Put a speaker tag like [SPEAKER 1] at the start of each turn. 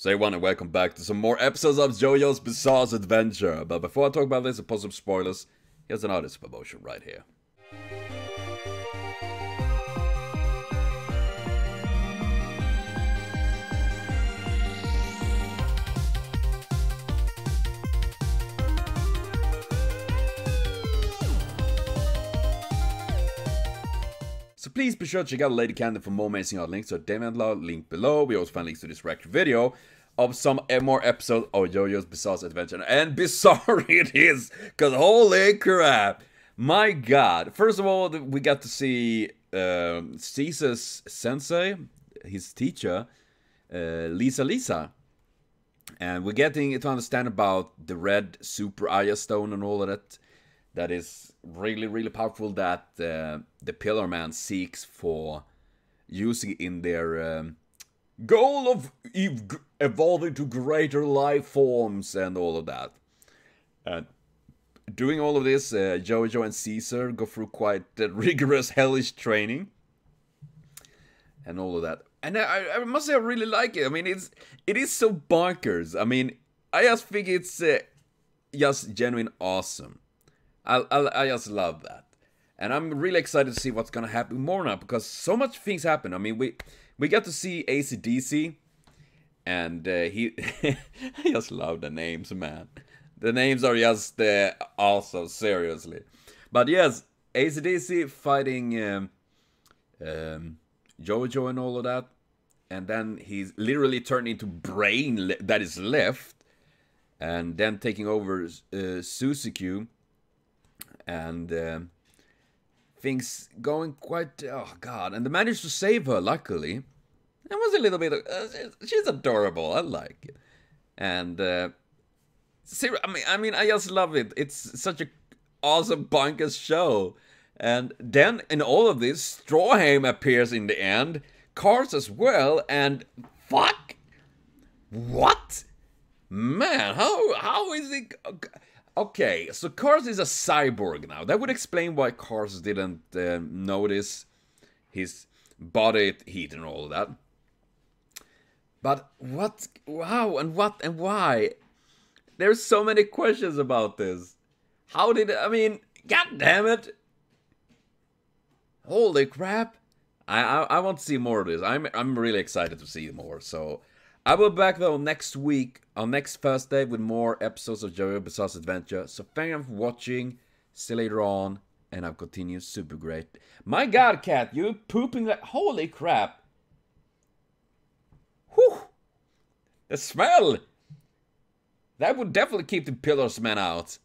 [SPEAKER 1] Say one and welcome back to some more episodes of JoJo's Bizarre Adventure. But before I talk about this and some spoilers, here's an artist promotion right here. So please be sure to check out Lady Candy for more amazing art links So to DeviantArt, link below. We also find links to this record video of some more episodes of JoJo's Bizarre Adventure. And bizarre it is, because holy crap! My god. First of all, we got to see uh, Caesar's sensei, his teacher, uh, Lisa Lisa. And we're getting to understand about the red super Aja stone and all of that that is really really powerful that uh, the Pillar Man seeks for using in their um, goal of ev evolving to greater life forms and all of that. And doing all of this, uh, Jojo and Caesar go through quite rigorous hellish training and all of that. And I, I, must say I really like it. I mean, it's it is so bonkers. I mean, I just think it's uh, just genuine awesome. I, I, I just love that. And I'm really excited to see what's gonna happen more now because so much things happen. I mean, we we got to see ACDC, and uh, he I just love the names, man. The names are just uh, awesome, seriously. But yes, ACDC fighting um, um, Jojo and all of that, and then he's literally turned into brain that is left, and then taking over uh, and uh, things going quite oh god. And they managed to save her luckily. It was a little bit uh, she's adorable. I like it. And uh see, i mean i mean i just love it. It's such a awesome bonkers show. And then in all of this Stroheim appears in the end. Kars as well. And fuck! What? Man how how is it Okay, so Kars is a cyborg now. That would explain why Kars didn't uh, notice his body heat and all that. But what, wow, and what, and why? There's so many questions about this. How did, I mean, god damn it. Holy crap. I, I, I want to see more of this. I'm, I'm really excited to see more, so... I will be back though next week, on next Thursday, with more episodes of JoJo Bizarre Adventure. So thank you for watching. See you later on, and I'll continue super great. My god, cat, you're pooping like holy crap. Whew! The smell! That would definitely keep the Pillars Man out.